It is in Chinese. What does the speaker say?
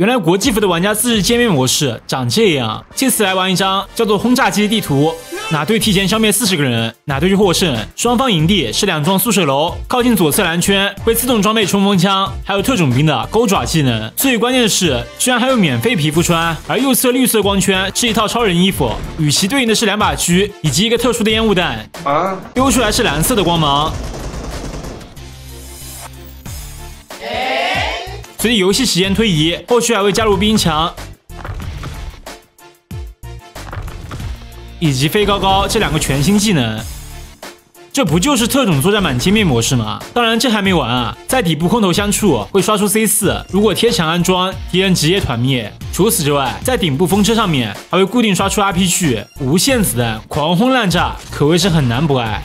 原来国际服的玩家自制界面模式长这样。这次来玩一张叫做轰炸机的地图，哪队提前消灭四十个人，哪队就获胜。双方营地是两幢宿舍楼，靠近左侧蓝圈会自动装备冲锋枪，还有特种兵的钩爪技能。最关键的是，居然还有免费皮肤穿。而右侧绿色光圈是一套超人衣服，与其对应的是两把狙以及一个特殊的烟雾弹。啊，丢出来是蓝色的光芒。随着游戏时间推移，后续还会加入冰墙以及飞高高这两个全新技能。这不就是特种作战满歼灭模式吗？当然，这还没完啊！在底部空投箱处会刷出 C 四，如果贴墙安装，敌人直接团灭。除此之外，在顶部风车上面还会固定刷出 RPG，无限子弹狂轰滥炸，可谓是很难不爱。